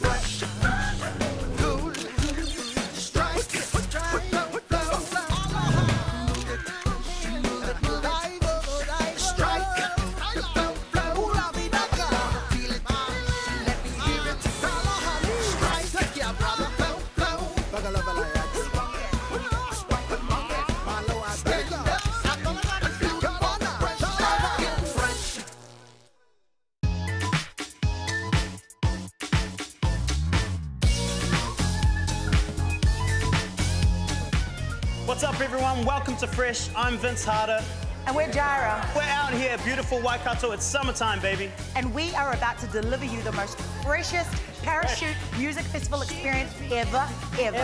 What's Welcome to Fresh. I'm Vince Harder. And we're Jireh. We're out here, beautiful Waikato. It's summertime, baby. And we are about to deliver you the most freshest parachute music festival experience ever, ever.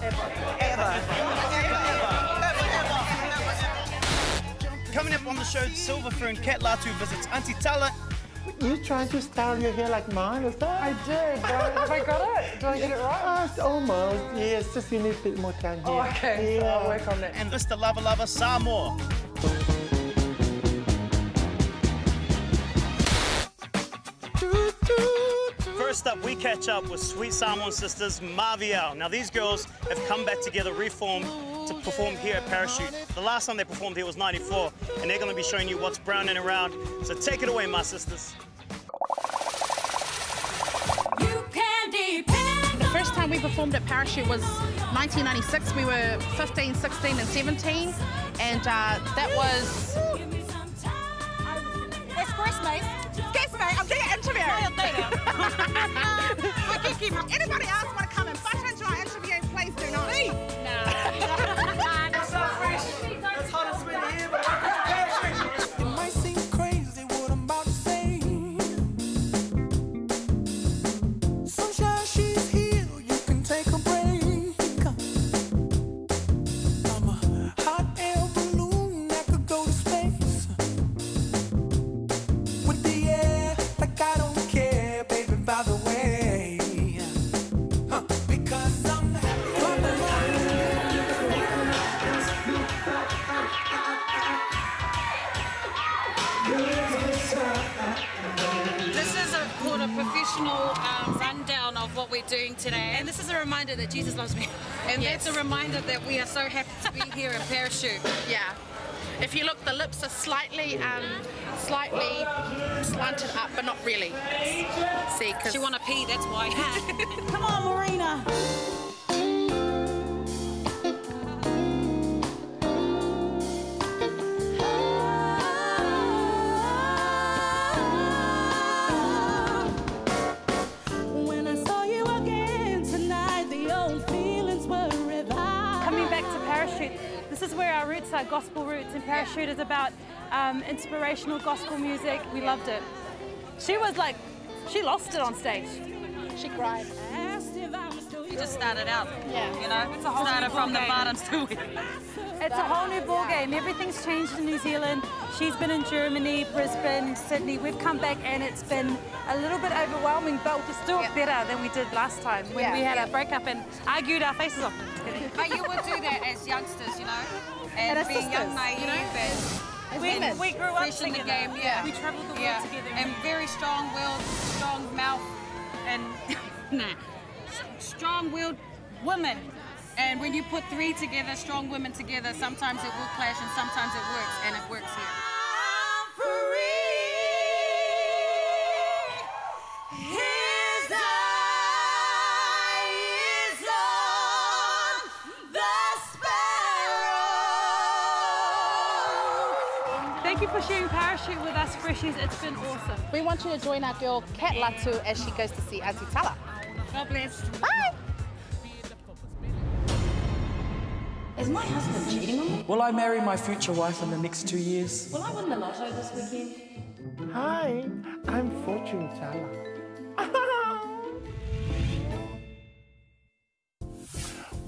Ever. Ever. Coming up on the show, Silver Fern Cat Latu visits Auntie Tala. You trying to style your hair like mine, is that? I did. Do I, have I got it? Do I get it right? Oh, almost. Yes, just you need a bit more time oh, here. Oh, okay. Yeah. I'll work on that. And Mr. Lava Lava Samoa. First up, we catch up with Sweet Samoan sisters Ma-V-Elle. Now, these girls have come back together, reformed to perform here at Parachute. The last time they performed here was 94, and they're going to be showing you what's browning around. So take it away, my sisters. Time we performed at Parachute was 1996. We were 15, 16, and 17, and uh, that was. Express me. Excuse me, I'm doing an interview. Anybody else reminder that Jesus loves me. And Yes. that's a reminder that we are so happy to be here in Parachute. Yeah. If you look, the lips are slightly, um, slightly slanted up, but not really. See, because She want to pee, that's why. Come on, Marina. Where our roots are, gospel roots, and Parachute is about um, inspirational gospel music. We loved it. She was like, she lost it on stage. she cried. Asked if I was still we just started out. Yeah. You know, It's a whole started new from the bottom to it. It's a whole new uh, ball game. Everything's changed in New Zealand. She's been in Germany, Brisbane, Sydney. We've come back and it's been a little bit overwhelming, but we're still Yeah. better than we did last time when Yeah. we had our breakup and argued our faces off. But you would do that as youngsters, you know? And, And being young, sisters, naive, you know? and We, we grew up in the game, yeah. We traveled the world yeah. together. And very strong-willed, strong mouth, and nah, strong-willed women. And when you put three together, strong women together, sometimes it will clash and sometimes it works, and it works here. His eye is on the sparrow. Thank you for sharing Parachute with us, Freshies. It's been awesome. We want you to join our girl Kat Latu as she goes to see Auntie Tala. God bless. Bye. Is my husband cheating on me? Will I marry my future wife in the next two years? Will I win the lotto this weekend? Hi, I'm Fortune Tala.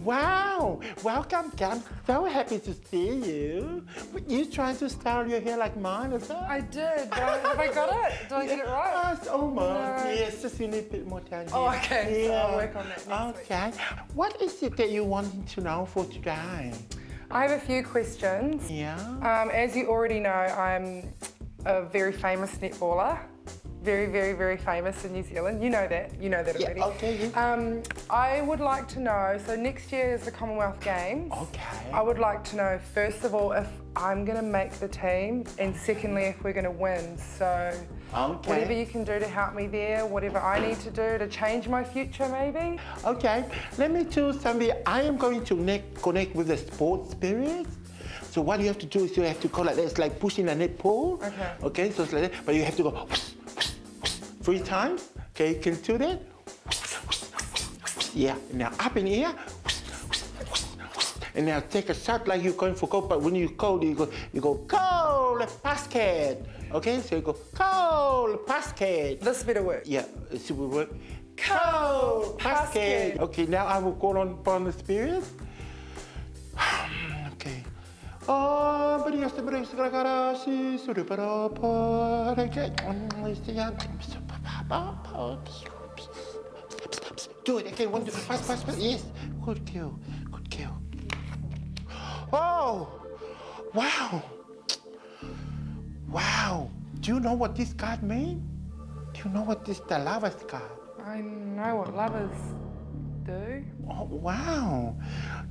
Wow, welcome, Cam. So happy to see you. You trying to style your hair like mine, is that? I did. I, have I got it? Do I get it right? Oh, it's almost. No. Yes, just you need a bit more time. Oh, here. okay. So I'll work on that next week. Okay. What is it that you wanting to know for today? I have a few questions. Yeah. Um, as you already know, I'm a very famous netballer. Very, very, very famous in New Zealand. You know that. You know that already. Yeah, okay, Um, I would like to know. So next year is the Commonwealth Games. Okay. I would like to know first of all if I'm going to make the team, and secondly if we're going to win. So. Okay. Whatever you can do to help me there, whatever I need to do to change my future, maybe. Okay, let me do something. I am going to connect, connect with the sports spirit. So what you have to do is you have to go like this, like pushing a net pole. Okay. Okay, so it's like that, but you have to go whoosh, three times. Okay, can you can do that. Yeah, now up in here. And now take a shot like you're going for goal, but when you go, you go, you go cold basket. Okay, so you go cold basket. This better work. Yeah, it will work. Goal basket. Okay, now I will go on on the spirit. okay. Oh, but yes, the breaks the garage, so the para Do it again. One, two. Yes. Good kill. Good kill. Oh, wow. Wow. Do you know what this card means? Do you know what this the lava card? I know what lovers do. Oh, wow.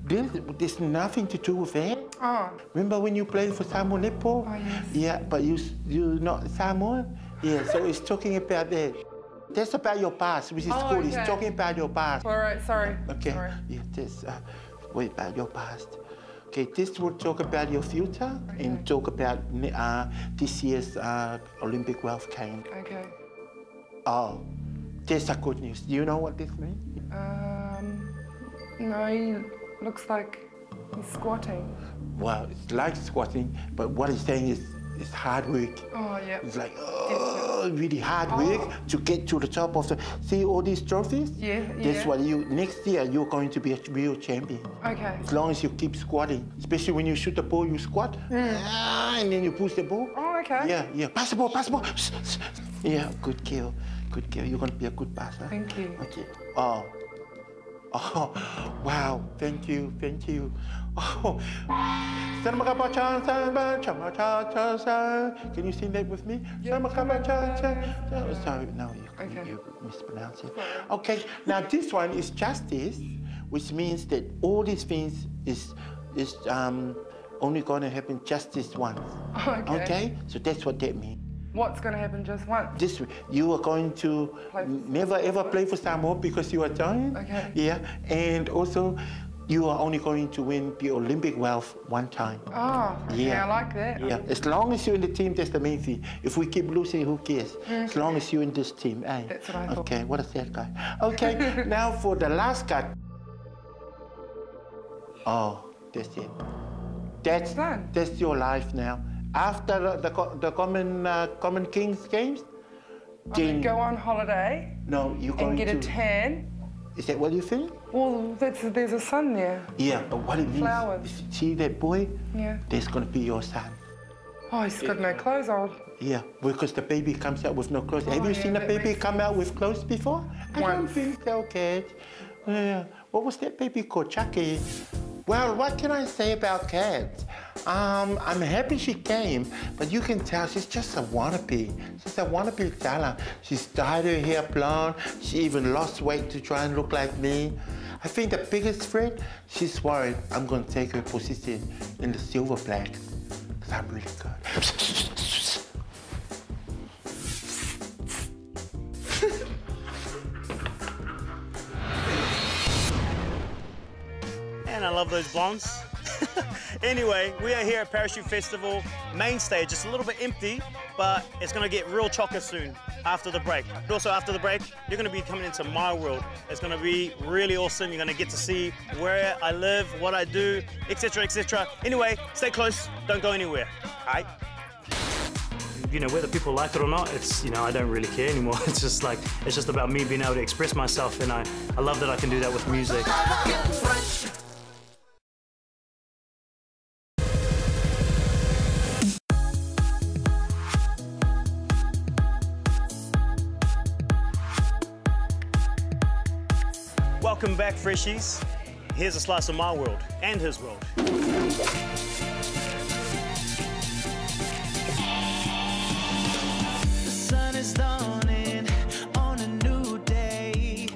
This, there's nothing to do with that. Oh. Remember when you played for Samuel Nepo? Oh, yes. Yeah, but you you not Samuel? Yeah, so it's talking about that. That's about your past, which is Oh, cool. It's talking about your past. All right, sorry. Okay. Sorry. Yeah, this, uh, wait, about your past. Okay, this will talk about your future and talk about uh, this year's uh, Olympic wealth game. Okay. Oh, that's a good news. Do you know what this means? Um, no, he looks like he's squatting. Well, it's like squatting, but what he's saying is it's hard work. Oh, yeah. It's like, oh, really hard work to get to the top of the. See all these trophies? Yeah, That's yeah. what you. Next year you're going to be a real champion. Okay. As long as you keep squatting, especially when you shoot the ball, you squat, ah, and then you push the ball. Oh, okay. Yeah, yeah. Pass the ball, pass the ball. Yeah, good kill, good kill. You're gonna be a good passer. Thank you. Okay. Oh. Oh, wow. Thank you, thank you. Oh. Can you sing that with me? Oh, sorry, no, you, Okay. you mispronounced it. Okay, now this one is justice, which means that all these things is is um, only going to happen just this once. Okay. Okay, so that's what that means. What's going to happen just once? This you are going to never ever play for Samoa because you are giant. Okay. Yeah, and also you are only going to win the Olympic wealth one time. Oh, okay, Yeah. I like that. Yeah, as long as you're in the team, that's the main thing. If we keep losing, who cares? As long as you're in this team, eh? Mm. That's what I thought. Okay, what a sad guy. Okay, now for the last card. Oh, that's it. That's Done. that's your life now. After the the, the common uh, common kings games, then to go on holiday no, you're going and get to. a tan. Is that what you think? Well, that's, there's a sun there. Yeah, but what it means? Flowers. See that boy? Yeah. That's gonna be your son. Oh, he's got no clothes on. Yeah, because the baby comes out with no clothes. Have Oh, you yeah, seen a baby come out with clothes before? I don't think so, Kat. Yeah. What was that baby called? Chucky. Well, what can I say about Kat? Um, I'm happy she came, but you can tell she's just a wannabe. She's a wannabe fella. She's dyed her hair blonde. She even lost weight to try and look like me. I think the biggest threat, she's worried I'm gonna take her position in the silver black. Because I'm really good. And I love those blondes. anyway, we are here at Parachute Festival, main stage. It's a little bit empty, but it's gonna get real chocker soon after the break. But also after the break, you're gonna be coming into my world. It's gonna be really awesome. You're gonna get to see where I live, what I do, etc., etc. Anyway, stay close, don't go anywhere. All right? you know, whether people like it or not, it's, you know, I don't really care anymore. It's just like, it's just about me being able to express myself, and I, I love that I can do that with music. back, freshies. Here's a slice of my world and his world.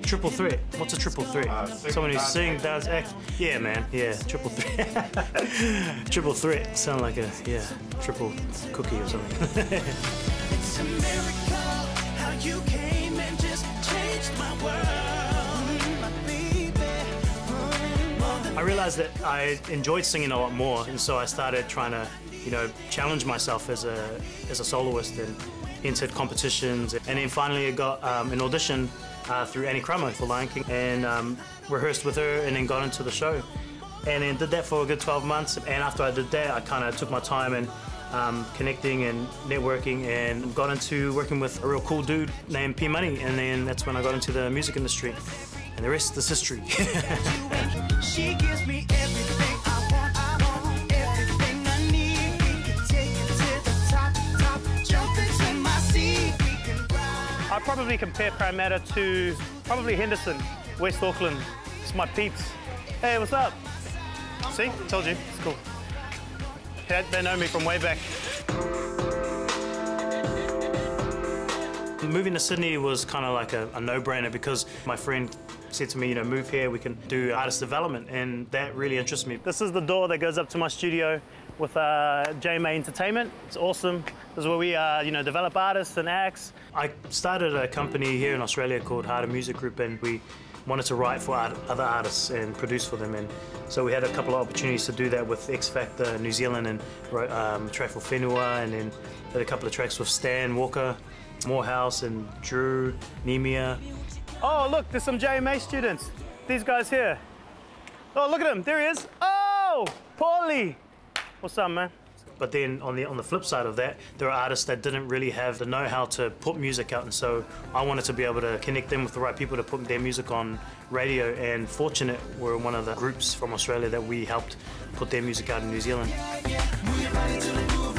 Triple threat. What's a triple threat? Uh, Someone who sings, does, act. Yeah, man. Yeah, triple threat. triple threat. Sound like a yeah, triple cookie or something. realized that I enjoyed singing a lot more, and so I started trying to, you know, challenge myself as a as a soloist and entered competitions. And then finally, I got um, an audition uh, through Annie Crummer for Lion King, and um, rehearsed with her, and then got into the show, and then did that for a good 12 months. And after I did that, I kind of took my time and. Um, connecting and networking and got into working with a real cool dude named P Money and then that's when I got into the music industry and the rest is history. She gives me everything I want, I want everything I need. We can take it to the top, top, jump into my seat. We can ride. I probably compare Parramatta to probably Henderson, West Auckland. It's my peeps. Hey, what's up? See, told you, it's cool. They, they know me from way back. Moving to Sydney was kind of like a, a no-brainer because my friend said to me, you know, move here, we can do artist development, and that really interests me. This is the door that goes up to my studio with uh, JMA Entertainment. It's awesome. This is where we, uh, you know, develop artists and acts. I started a company here in Australia called Harder Music Group, and we wanted to write for art, other artists and produce for them. And so we had a couple of opportunities to do that with X Factor New Zealand and wrote um, a track for Whenua, and then did a couple of tracks with Stan Walker, Moorhouse, and Drew, Nemia. Oh, look, there's some JMA students. These guys here. Oh, look at him. There he is. Oh, Paulie. What's up, man? But then on the on the flip side of that, there are artists that didn't really have the know-how to put music out, and so I wanted to be able to connect them with the right people to put their music on radio. And Fortunate were one of the groups from Australia that we helped put their music out in New Zealand. You know,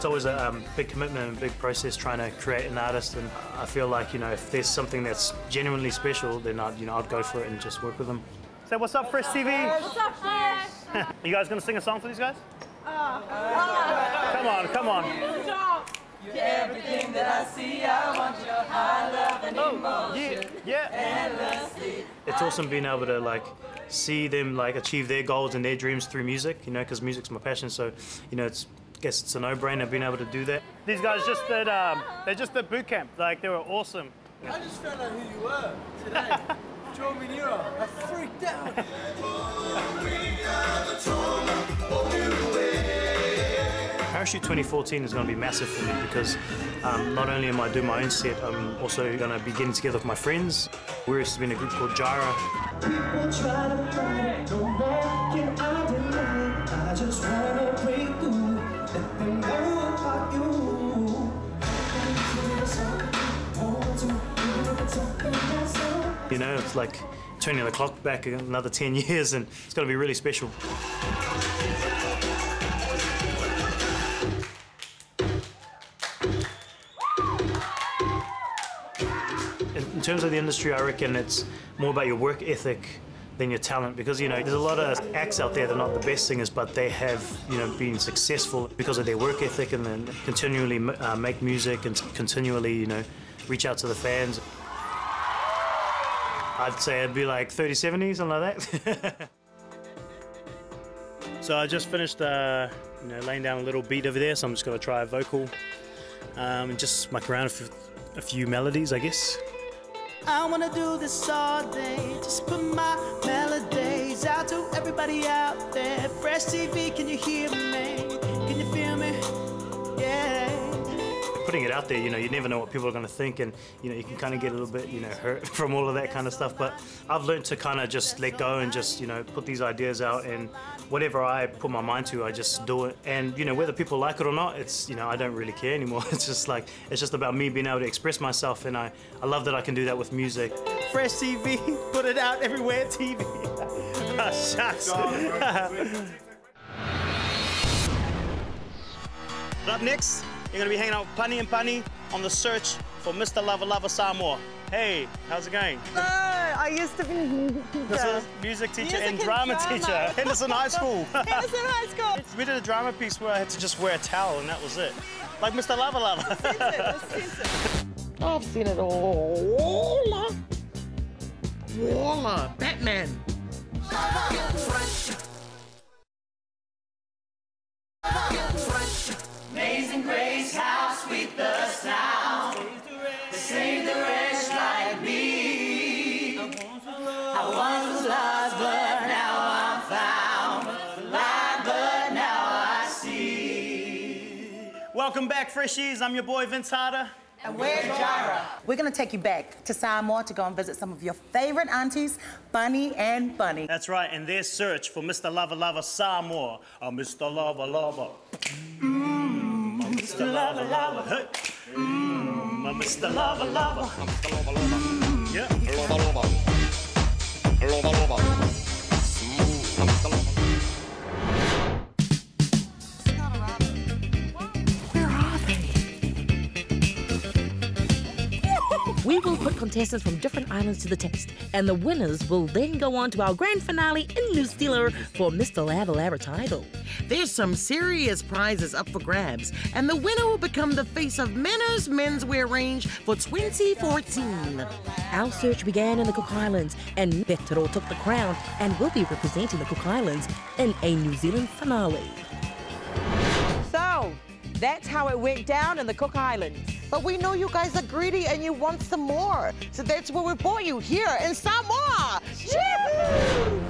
it's always a um, big commitment and big process trying to create an artist, and I feel like you know if there's something that's genuinely special, then I'd you know I'd go for it and just work with them. Say what's up, Fresh TV? What's up, Fresh? you guys gonna sing a song for these guys? Come on, come on. Everything that I see, I want your high love and Oh, yeah, yeah. It's awesome being able to like see them like achieve their goals and their dreams through music, you know, because music's my passion. So, you know, it's I guess it's a no-brainer being able to do that. These guys just did um, they just did boot camp. Like they were awesome. I just found out who you were today. Joe Minero. I freaked out. Parachute 2014 is going to be massive for me because um, not only am I doing my own set, I'm also going to be getting together with my friends. We used to be in a group called Jireh. You know, it's like turning the clock back another 10 years and it's going to be really special. In, terms of the industry, I reckon it's more about your work ethic than your talent because you know there's a lot of acts out there that are not the best singers but they have you know been successful because of their work ethic and then continually uh, make music and continually you know reach out to the fans I'd say it'd be like 30 70 something like that so I just finished uh, you know laying down a little beat over there so I'm just going to try a vocal um, and just muck around with a few melodies I guess I wanna do this all day. Just put my melodies out to everybody out there. Fresh TV, can you hear me? Can you feel me? Yeah. Putting it out there, you know, you never know what people are going to think, and you know, you can kind of get a little bit, you know, hurt from all of that kind of stuff. But I've learned to kind of just let go and just, you know, put these ideas out, and whatever I put my mind to, I just do it. And you know, whether people like it or not, it's, you know, I don't really care anymore. It's just like, it's just about me being able to express myself, and I, I love that I can do that with music. Fresh TV, put it out everywhere. TV. Ah, shucks. Up next, you're gonna be hanging out with Pani and Pani on the search for Mr. Lava Lava Samoa. Hey, how's it going? No, I used to be a music teacher. This is music teacher Music and and drama, drama. teacher. Henderson High School. Henderson High School. we did a drama piece where I had to just wear a towel and that was it. Like Mr. Lava Lava. I've seen it all. Voila, Batman. Back, Freshies. I'm your boy Vince Harder. And we're Jireh. We're going to take you back to Samoa to go and visit some of your favorite aunties, Pani and Pani. That's right, and their search for Mr. Lava Lava Samoa. Oh, Mr. Lava Lava. Mmm, Mr. Lava Lava. Hey. Mmm, Mr. Lava Lava. Mr. Lava Lava. Mm, yeah. Lava Lava. Lava Lava. Contestants from different islands to the test, and the winners will then go on to our grand finale in New Zealand for Mr. Lava Lava title. There's some serious prizes up for grabs, and the winner will become the face of Manners Menswear Range for 2014. Our search began in the Cook Islands, and Petero took the crown and will be representing the Cook Islands in a New Zealand finale. That's how it went down in the Cook Islands. But we know you guys are greedy and you want some more. So that's where we brought you here in Samoa. Yahoo!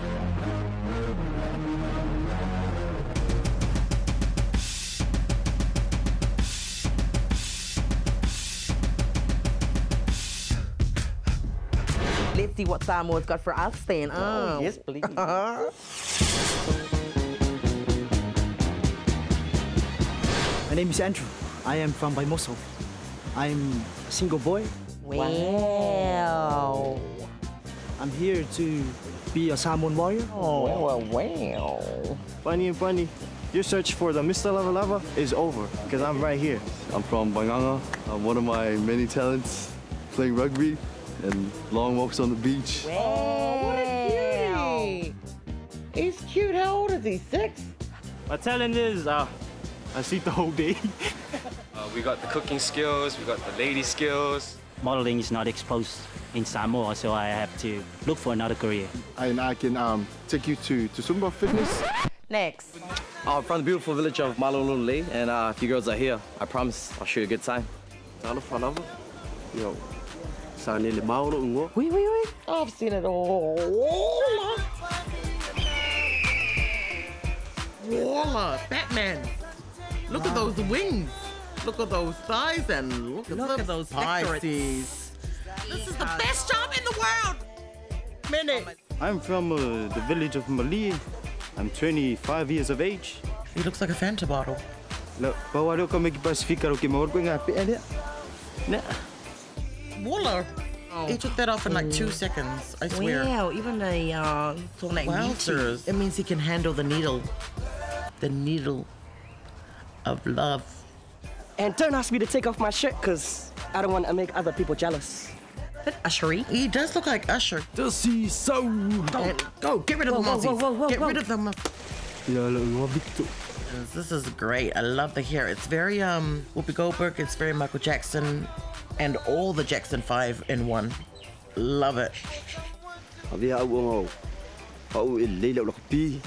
Let's see what Samoa's got for us then. Oh, oh yes, please. My name is Andrew. I am from Baimoso. I'm a single boy. Wow. I'm here to be a Samoan warrior. Oh, wow, wow. Pani and Pani, your search for the Mr. Lava Lava is over because I'm right here. I'm from Banganga. I'm one of my many talents playing rugby and long walks on the beach. Oh, what a cutie. He's cute. How old is he? Six? My talent is uh, I sleep the whole day. Uh, we got the cooking skills, we got the lady skills. Modeling is not exposed in Samoa, so I have to look for another career. And I can um, take you to, to Zumba Fitness. Next. I'm from the beautiful village of Malolule, and uh, if you girls are here, I promise I'll show you a good time. Talo whanava. Yo, sa nele mauro ungo. Wee, wee, wee. I've seen it all. Voila, Batman. Look at those wings. Look at those thighs and look at, Look the at those Pisces. This is the best job in the world. Minute. I'm from uh, the village of Mali. I'm 25 years of age. He looks like a Fanta bottle. Look, bawa lo kami Pacifica lo ke mawar ko nga pi ele. Na. Waller. He took that off in like two seconds, I swear. Wow, even the uh, like Wowzers. It means he can handle the needle. The needle of love. And don't ask me to take off my shirt because I don't want to make other people jealous. That Ushery? He does look like Usher. Does he so? Go, go, get rid of Whoa, the whoa, mozzies. whoa, whoa, whoa, Get whoa. rid of them. Ya lo ngwa bito. This is great. I love the hair. It's very um Whoopi Goldberg. It's very Michael Jackson, and all the Jackson Five in one. Love it. Abi au ngo. Au leila lo pi.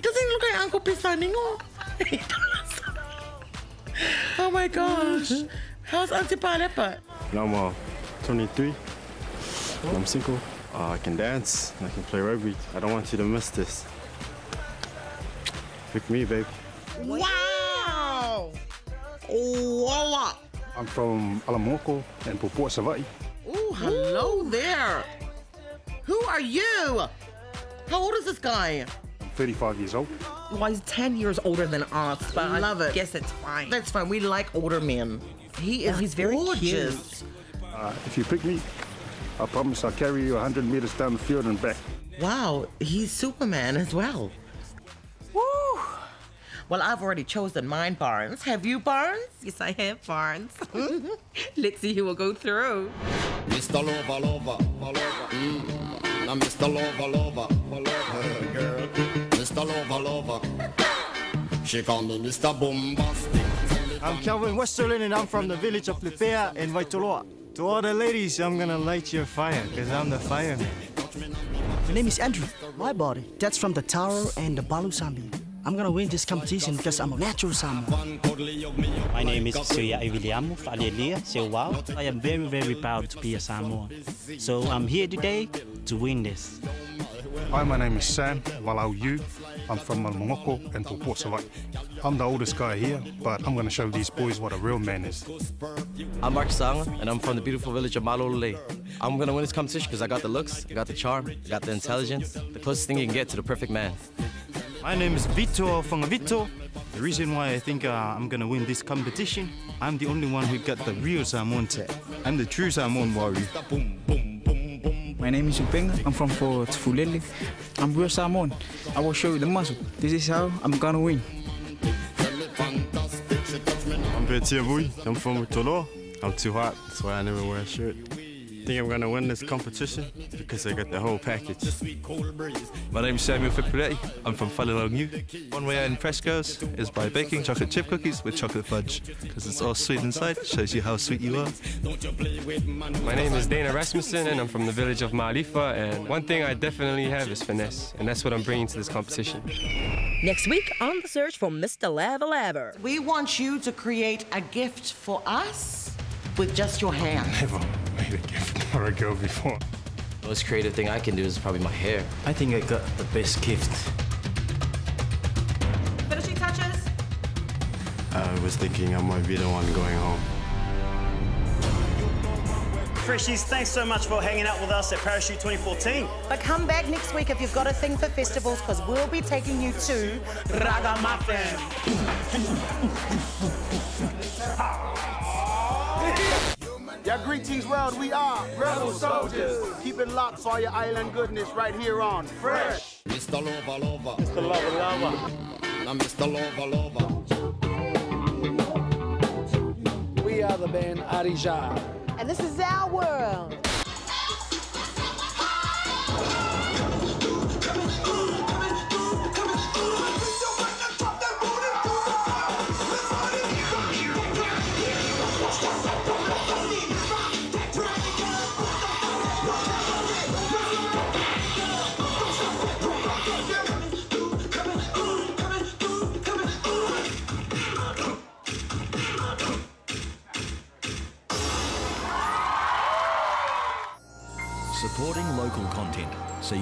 Doesn't he look like Uncle Pisaningo? He does. oh my gosh. How's Auntie Parepa? Now I'm uh, 23. I'm single. Uh, I can dance. and I can play rugby. I don't want you to miss this. Pick me, babe. Wow! Voila! I'm from Alamoko and Pupua Savai. Ooh, hello there. Who are you? How old is this guy? 35 years old. Well, he's 10 years older than us, but Love I it. guess it's fine. That's fine. We like older men. He is He's very gorgeous. Uh, if you pick me, I promise I'll carry you 100 meters down the field and back. Wow, he's Superman as well. Woo! Well, I've already chosen mine, Barnes. Have you, Barnes? Yes, I have, Barnes. Let's see who will go through. Mr. Lover, lover, lover. Mm. Now, Mr. Lover, lover, lover, girl. Mr. Lover, lover. She call me Mr. Bombastic. I'm Calvin Westerlin and I'm from the village of Lipea in Waitoloa. To all the ladies, I'm gonna light your fire, because I'm the fireman. My name is Andrew. My body, that's from the Taro and the Balu Sambi. I'm gonna win this competition because I'm a natural Samoan. My name is Suya Iviliamu Falelia Sewao. I am very, very proud to be a Samoan. So I'm here today to win this. Hi, my name is Sam Walau Yu. I'm from Malmongoko and Port Salai. I'm the oldest guy here, but I'm going to show these boys what a real man is. I'm Mark Sanga, and I'm from the beautiful village of Malolule. I'm gonna win this competition because I got the looks, I got the charm, I got the intelligence, the closest thing you can get to the perfect man. My name is Vito Fangavito. The reason why I think uh, I'm gonna win this competition, I'm the only one who got the real Samoan tag. I'm the true Samoan warrior. My name is Upenga. I'm from Fulele. I'm real Samoan. I will show you the muscle. This is how I'm gonna win. I'm Betia Bui. I'm from Tolo. I'm too hot, that's why I never wear a shirt. I think I'm gonna win this competition because I got the whole package. My name is Samuel Fipretti. I'm from Falilongu. One way I impress girls is by baking chocolate chip cookies with chocolate fudge because it's all sweet inside, shows you how sweet you are. My name is Dana Rasmussen and I'm from the village of Maalifa and one thing I definitely have is finesse and that's what I'm bringing to this competition. Next week on the search for Mr. Lava Lava. We want you to create a gift for us with just your hand. Never made a gift for a girl before. The most creative thing I can do is probably my hair. I think I got the best gift. Finishing touches. I was thinking I might be the one going home. Freshies, thanks so much for hanging out with us at Parachute 2014. But come back next week if you've got a thing for festivals because we'll be taking you to Raggamuffin. Yeah, greetings world, we are Rebel Soldiers. Keep it locked for all your island goodness right here on Fresh. Mr. Lover Lover. Mr. Lover Lover. Now Mr. Lover Lover. We are the band Arija. And this is our world.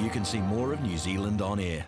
You can see more of New Zealand on air.